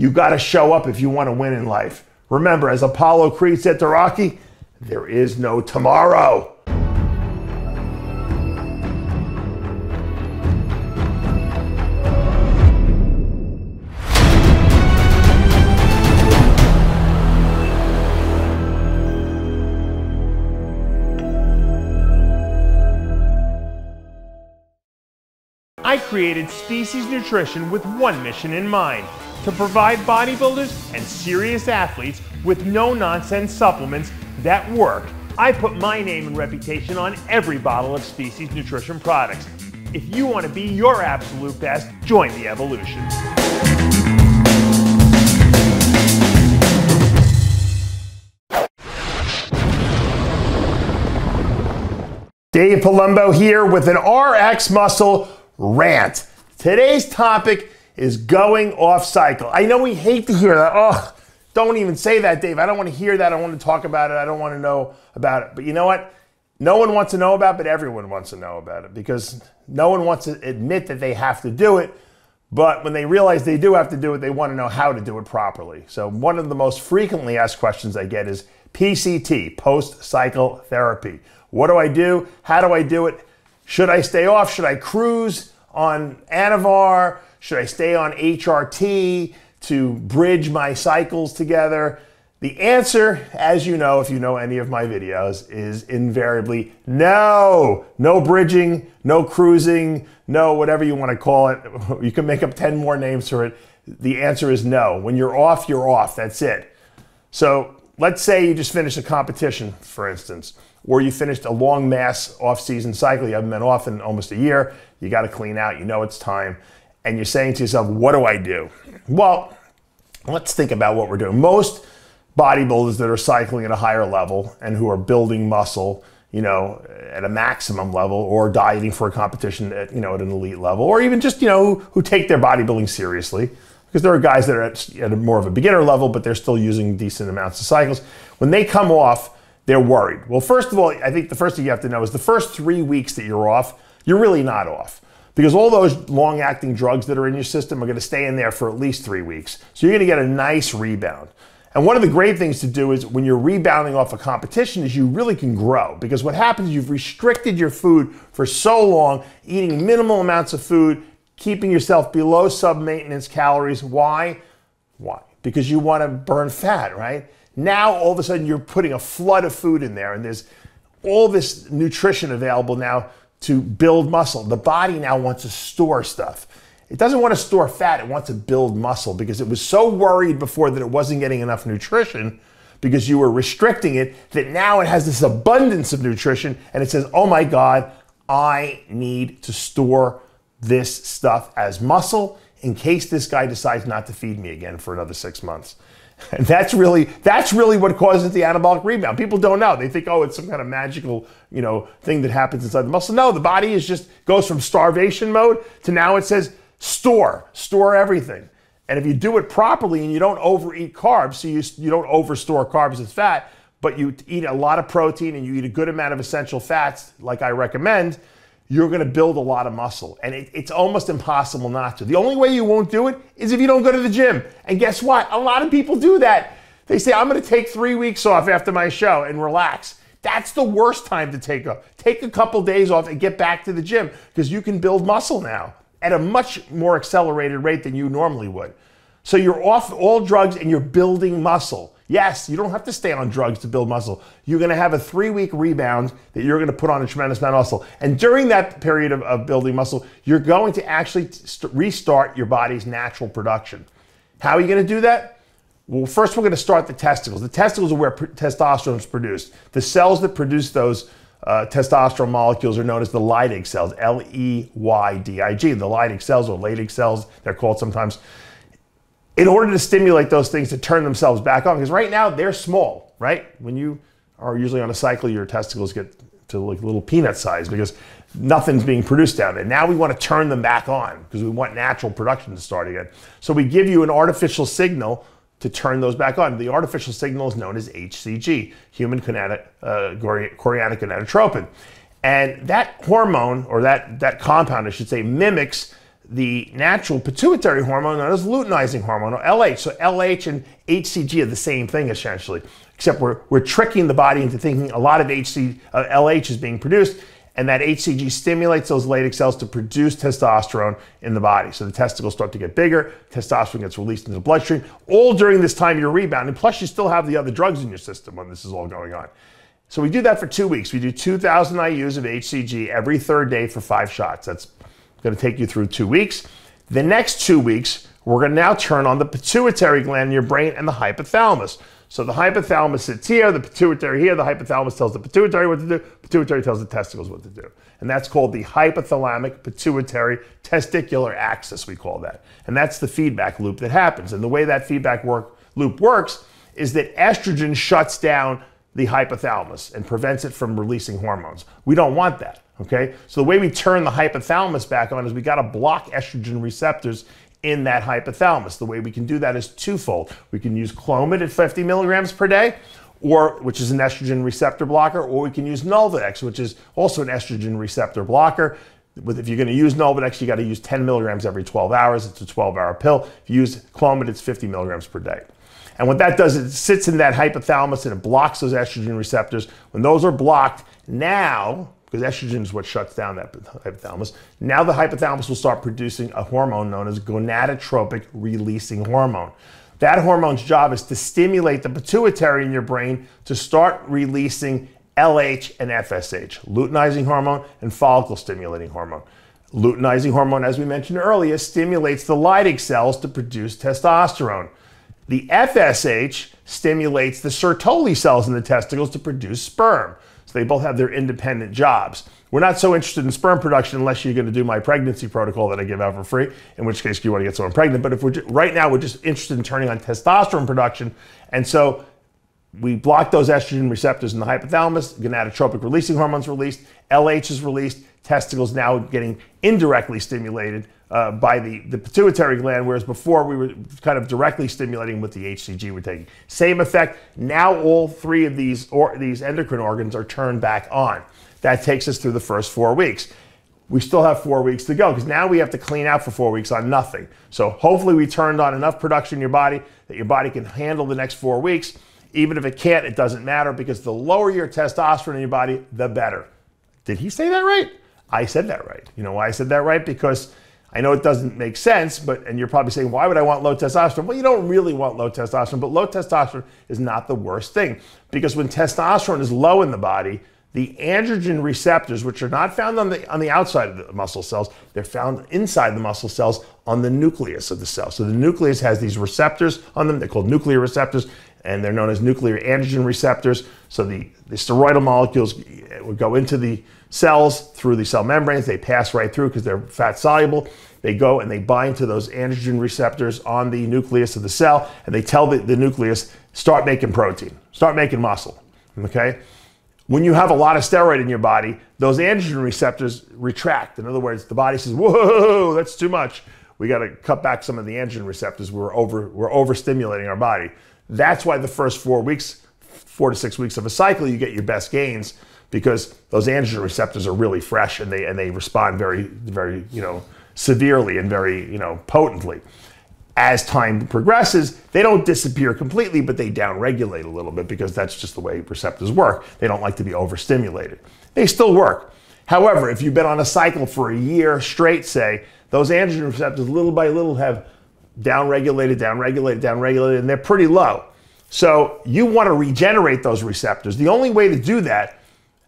You got to show up if you want to win in life. Remember, as Apollo Creed said to Rocky, there is no tomorrow. I created Species Nutrition with one mission in mind to provide bodybuilders and serious athletes with no nonsense supplements that work. I put my name and reputation on every bottle of Species Nutrition products. If you want to be your absolute best, join the evolution. Dave Palumbo here with an RX Muscle rant. Today's topic is going off cycle. I know we hate to hear that. Oh, don't even say that, Dave. I don't want to hear that. I want to talk about it. I don't want to know about it. But you know what? No one wants to know about it, but everyone wants to know about it because no one wants to admit that they have to do it. But when they realize they do have to do it, they want to know how to do it properly. So, one of the most frequently asked questions I get is PCT, post cycle therapy. What do I do? How do I do it? Should I stay off? Should I cruise on Anavar? Should I stay on HRT to bridge my cycles together? The answer, as you know, if you know any of my videos, is invariably no. No bridging, no cruising, no whatever you want to call it. You can make up 10 more names for it. The answer is no. When you're off, you're off. That's it. So let's say you just finished a competition, for instance, or you finished a long mass off-season cycle. You haven't been off in almost a year. You got to clean out. You know it's time. And you're saying to yourself, what do I do? Well, let's think about what we're doing. Most bodybuilders that are cycling at a higher level and who are building muscle, you know, at a maximum level or dieting for a competition at, you know, at an elite level or even just, you know, who, take their bodybuilding seriously because there are guys that are at, at more of a beginner level, but they're still using decent amounts of cycles. When they come off, they're worried. Well, first of all, I think the first thing you have to know is the first three weeks that you're off, you're really not off because all those long acting drugs that are in your system are going to stay in there for at least three weeks. So you're going to get a nice rebound. And one of the great things to do is when you're rebounding off a competition is you really can grow because what happens is you've restricted your food for so long, eating minimal amounts of food, keeping yourself below sub maintenance calories. Why? Why? Because you want to burn fat, right? Now all of a sudden you're putting a flood of food in there and there's all this nutrition available now to build muscle. The body now wants to store stuff. It doesn't want to store fat, it wants to build muscle because it was so worried before that it wasn't getting enough nutrition because you were restricting it that now it has this abundance of nutrition and it says, oh my God, I need to store this stuff as muscle in case this guy decides not to feed me again for another six months. And that's really that's really what causes the anabolic rebound. People don't know. They think, oh, it's some kind of magical, you know, thing that happens inside the muscle. No, the body is just goes from starvation mode to now it says store, store everything. And if you do it properly and you don't overeat carbs, so you, you don't overstore carbs as fat, but you eat a lot of protein and you eat a good amount of essential fats, like I recommend, you're going to build a lot of muscle. And it, it's almost impossible not to. The only way you won't do it is if you don't go to the gym. And guess what? A lot of people do that. They say, I'm going to take three weeks off after my show and relax. That's the worst time to take off. Take a couple days off and get back to the gym because you can build muscle now at a much more accelerated rate than you normally would. So you're off all drugs and you're building muscle. Yes, you don't have to stay on drugs to build muscle. You're going to have a three week rebound that you're going to put on a tremendous amount of muscle. And during that period of, of building muscle, you're going to actually st- restart your body's natural production. How are you going to do that? Well, first we're going to start the testicles. The testicles are where testosterone is produced. The cells that produce those uh, testosterone molecules are known as the Leydig cells, L E Y D I G. The Leydig cells or Leydig cells, they're called sometimes in order to stimulate those things to turn themselves back on. Because right now they're small, right? When you are usually on a cycle, your testicles get to like little peanut size because nothing's being produced down there. Now we want to turn them back on because we want natural production to start again. So we give you an artificial signal to turn those back on. The artificial signal is known as HCG, human uh, chorionic gonadotropin. And that hormone, or that, that compound, I should say, mimics the natural pituitary hormone known as luteinizing hormone, or LH. So LH and HCG are the same thing essentially, except we're, we're tricking the body into thinking a lot of HC, uh, LH is being produced, and that HCG stimulates those Leydig cells to produce testosterone in the body. So the testicles start to get bigger, testosterone gets released into the bloodstream, all during this time you're rebounding. Plus, you still have the other drugs in your system when this is all going on. So we do that for two weeks. We do 2,000 IUs of HCG every third day for five shots. That's going to take you through two weeks. The next two weeks, we're going to now turn on the pituitary gland in your brain and the hypothalamus. So the hypothalamus sits here, the pituitary here, the hypothalamus tells the pituitary what to do, pituitary tells the testicles what to do. And that's called the hypothalamic pituitary testicular axis, we call that. And that's the feedback loop that happens. And the way that feedback work, loop works is that estrogen shuts down the hypothalamus and prevents it from releasing hormones. We don't want that, okay? So the way we turn the hypothalamus back on is we gotta block estrogen receptors in that hypothalamus. The way we can do that is twofold. We can use Clomid at 50 milligrams per day, or which is an estrogen receptor blocker, or we can use Nolvadex, which is also an estrogen receptor blocker. If you're going to use Nolvadex, you got to use 10 milligrams every 12 hours. It's a 12-hour pill. If you use Clomid, it's 50 milligrams per day. And what that does is it sits in that hypothalamus and it blocks those estrogen receptors. When those are blocked, now, because estrogen is what shuts down that hypothalamus, now the hypothalamus will start producing a hormone known as gonadotropic releasing hormone. That hormone's job is to stimulate the pituitary in your brain to start releasing LH and FSH, luteinizing hormone and follicle stimulating hormone. Luteinizing hormone, as we mentioned earlier, stimulates the Leydig cells to produce testosterone. The FSH stimulates the Sertoli cells in the testicles to produce sperm. So they both have their independent jobs. We're not so interested in sperm production unless you're going to do my pregnancy protocol that I give out for free, in which case you want to get someone pregnant. But if we're right now, we're just interested in turning on testosterone production. And so we block those estrogen receptors in the hypothalamus, gonadotropic releasing hormones released, LH is released, testicles now getting indirectly stimulated uh, by the, the pituitary gland, whereas before we were kind of directly stimulating with the HCG we're taking. Same effect. Now all three of these, or, these endocrine organs are turned back on. That takes us through the first four weeks. We still have four weeks to go because now we have to clean out for four weeks on nothing. So hopefully we turned on enough production in your body that your body can handle the next four weeks. Even if it can't, it doesn't matter because the lower your testosterone in your body, the better. Did he say that right? I said that right. You know why I said that right? Because I know it doesn't make sense, but and you're probably saying, why would I want low testosterone? Well, you don't really want low testosterone, but low testosterone is not the worst thing because when testosterone is low in the body, the androgen receptors, which are not found on the on the outside of the muscle cells, they're found inside the muscle cells on the nucleus of the cell. So the nucleus has these receptors on them. They're called nuclear receptors, and they're known as nuclear androgen receptors. So the, the steroidal molecules eh, would go into the cells through the cell membranes. They pass right through because they're fat soluble. They go and they bind to those androgen receptors on the nucleus of the cell, and they tell the, the nucleus, start making protein, start making muscle. Okay? When you have a lot of steroid in your body, those androgen receptors retract. In other words, the body says, whoa, that's too much. We got to cut back some of the androgen receptors. We're over, we're overstimulating our body. That's why the first four weeks, four to six weeks of a cycle, you get your best gains because those androgen receptors are really fresh and they and they respond very very you know severely and very you know potently. As time progresses, they don't disappear completely, but they downregulate a little bit because that's just the way receptors work. They don't like to be overstimulated. They still work. However, if you've been on a cycle for a year straight, say, those androgen receptors little by little have downregulated, downregulated, downregulated, and they're pretty low. So you want to regenerate those receptors. The only way to do that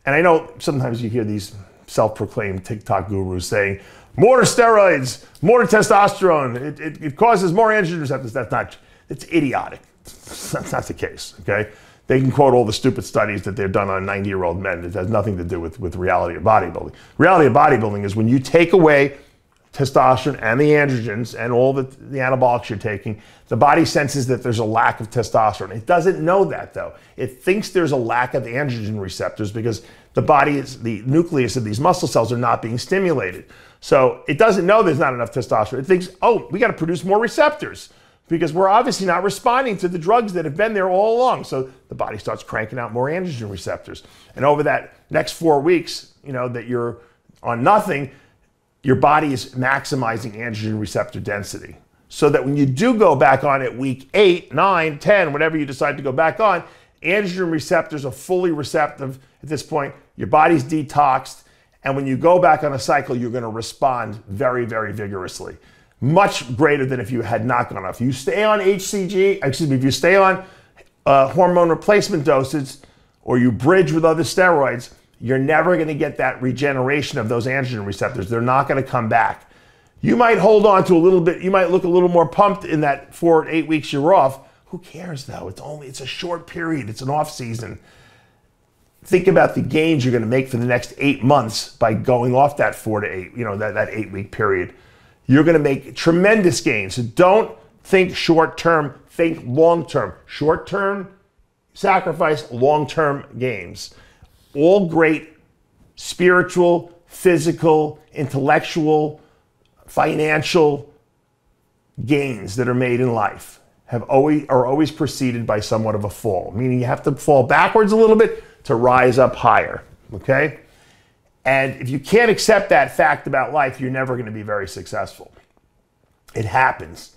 and I know sometimes you hear these self proclaimed TikTok gurus saying, more steroids, more testosterone, it, it, it, causes more androgen receptors. That's not, it's idiotic. That's not the case, okay? They can quote all the stupid studies that they've done on 90 year old men. It has nothing to do with, with reality of bodybuilding. Reality of bodybuilding is when you take away testosterone and the androgens and all the, the anabolics you're taking, the body senses that there's a lack of testosterone. It doesn't know that though. It thinks there's a lack of androgen receptors because the body is, the nucleus of these muscle cells are not being stimulated. So it doesn't know there's not enough testosterone. It thinks, oh, we got to produce more receptors because we're obviously not responding to the drugs that have been there all along. So the body starts cranking out more androgen receptors. And over that next four weeks, you know, that you're on nothing, your body is maximizing androgen receptor density. So that when you do go back on at week 8, 9, 10, whatever you decide to go back on, androgen receptors are fully receptive at this point. Your body's detoxed. And when you go back on a cycle, you're going to respond very, very vigorously. Much greater than if you had not gone off. You stay on HCG, excuse me, if you stay on uh, hormone replacement doses or you bridge with other steroids, you're never going to get that regeneration of those androgen receptors. They're not going to come back. You might hold on to a little bit, you might look a little more pumped in that four, or eight weeks you're off. Who cares though? It's only, it's a short period, it's an off season. Think about the gains you're going to make for the next eight months by going off that four to eight, you know, that, that eight week period. You're going to make tremendous gains. So don't think short term, think long term. Short term, sacrifice long term gains. All great spiritual, physical, intellectual, financial gains that are made in life have always are always preceded by somewhat of a fall, meaning you have to fall backwards a little bit to rise up higher. Okay? And if you can't accept that fact about life, you're never going to be very successful. It happens.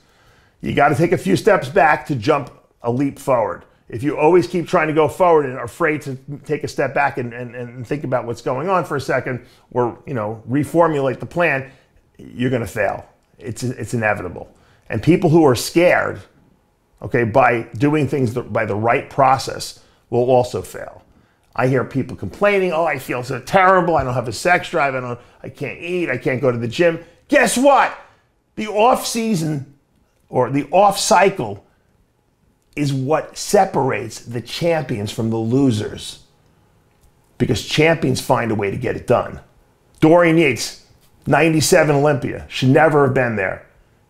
You got to take a few steps back to jump a leap forward. If you always keep trying to go forward and are afraid to take a step back and, and, and think about what's going on for a second or you know reformulate the plan, you're going to fail. It's, it's inevitable. And people who are scared, okay, by doing things by the right process will also fail. I hear people complaining, oh, I feel so terrible. I don't have a sex drive. I, don't, I can't eat. I can't go to the gym. Guess what? The off season or the off cycle is what separates the champions from the losers because champions find a way to get it done. Dorian Yates, 97 Olympia, should never have been there.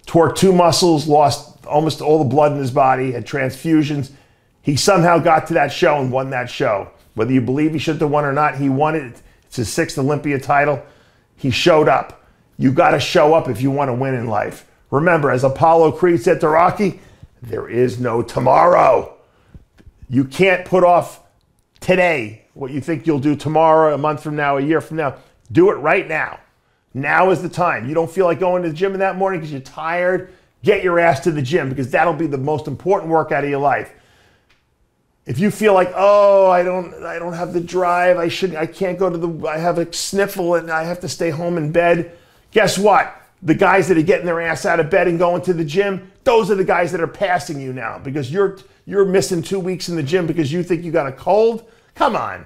Tore two muscles, lost almost all the blood in his body, had transfusions. He somehow got to that show and won that show. Whether you believe he should have won or not, he won it. It's his sixth Olympia title. He showed up. You got to show up if you want to win in life. Remember, as Apollo Creed said to Rocky, there is no tomorrow. You can't put off today what you think you'll do tomorrow, a month from now, a year from now. Do it right now. Now is the time. You don't feel like going to the gym in that morning because you're tired. Get your ass to the gym because that'll be the most important workout of your life. If you feel like, oh, I don't, I don't have the drive, I should, I can't go to the, I have a sniffle and I have to stay home in bed. Guess what? The guys that are getting their ass out of bed and going to the gym, those are the guys that are passing you now because you're, you're missing two weeks in the gym because you think you got a cold. Come on.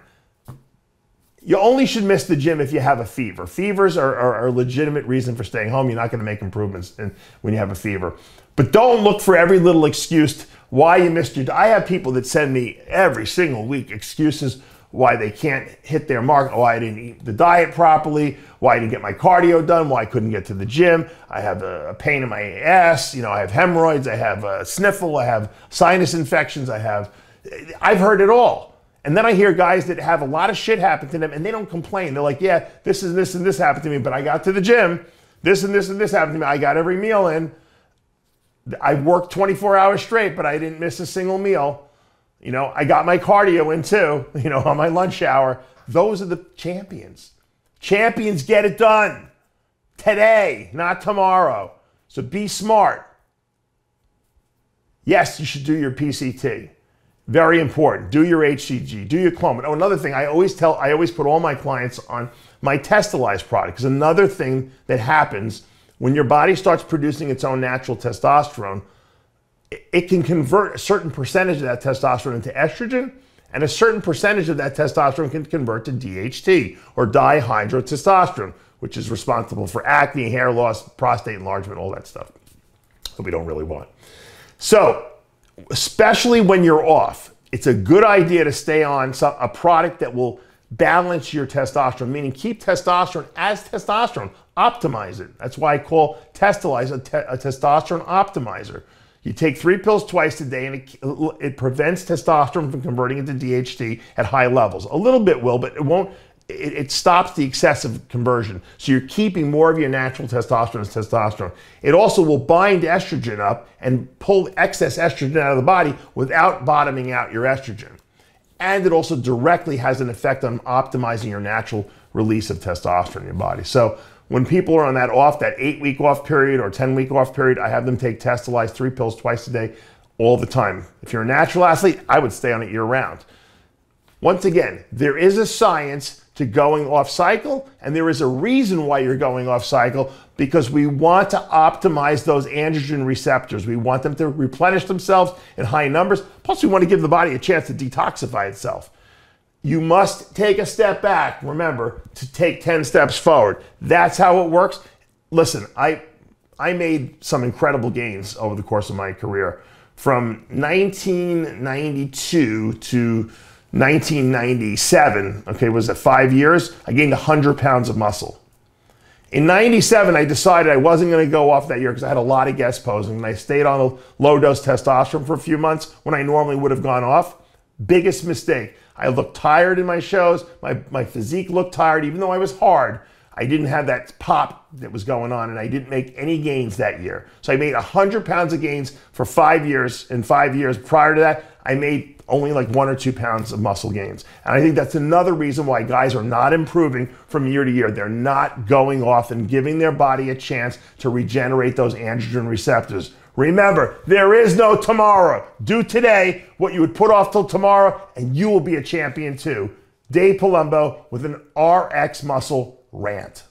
You only should miss the gym if you have a fever. Fevers are, are, are a legitimate reason for staying home. You're not going to make improvements in, when you have a fever. But don't look for every little excuse why you missed your. I have people that send me every single week excuses why they can't hit their mark, why I didn't eat the diet properly, why I didn't get my cardio done, why I couldn't get to the gym. I have a, pain in my ass, you know, I have hemorrhoids, I have a sniffle, I have sinus infections, I have. I've heard it all. And then I hear guys that have a lot of shit happen to them and they don't complain. They're like, yeah, this and this and this happened to me, but I got to the gym. This and this and this happened to me. I got every meal in. I worked 24 hours straight, but I didn't miss a single meal. You know, I got my cardio in too, you know, on my lunch hour. Those are the champions. Champions get it done today, not tomorrow. So be smart. Yes, you should do your PCT. Very important. Do your HCG, do your Clomid. Oh, another thing, I always tell, I always put all my clients on my Testalize product because another thing that happens when your body starts producing its own natural testosterone, it can convert a certain percentage of that testosterone into estrogen, and a certain percentage of that testosterone can convert to DHT or dihydrotestosterone, which is responsible for acne, hair loss, prostate enlargement, all that stuff that we don't really want. So, especially when you're off, it's a good idea to stay on some, a product that will balance your testosterone, meaning keep testosterone as testosterone, optimize it. That's why I call Testalize a, te- a testosterone optimizer. You take three pills twice a day, and it, it prevents testosterone from converting into DHT at high levels. A little bit will, but it won't. It, it, stops the excessive conversion. So you're keeping more of your natural testosterone as testosterone. It also will bind estrogen up and pull excess estrogen out of the body without bottoming out your estrogen. And it also directly has an effect on optimizing your natural release of testosterone in your body. So When people are on that off, that eight week off period or 10 week off period, I have them take Testalize three pills twice a day all the time. If you're a natural athlete, I would stay on it year round. Once again, there is a science to going off cycle, and there is a reason why you're going off cycle because we want to optimize those androgen receptors. We want them to replenish themselves in high numbers. Plus, we want to give the body a chance to detoxify itself. You must take a step back, remember, to take 10 steps forward. That's how it works. Listen, I I made some incredible gains over the course of my career. From 1992 to 1997, okay, was it five years? I gained 100 pounds of muscle. In 97, I decided I wasn't going to go off that year because I had a lot of guest posing and I stayed on a low dose testosterone for a few months when I normally would have gone off. Biggest mistake. I looked tired in my shows. My, my physique looked tired, even though I was hard. I didn't have that pop that was going on, and I didn't make any gains that year. So I made 100 pounds of gains for five years. In five years prior to that, I made only like one or two pounds of muscle gains. And I think that's another reason why guys are not improving from year to year. They're not going off and giving their body a chance to regenerate those androgen receptors. Remember, there is no tomorrow. Do today what you would put off till tomorrow, and you will be a champion too. Dave Palumbo with an RX Muscle rant.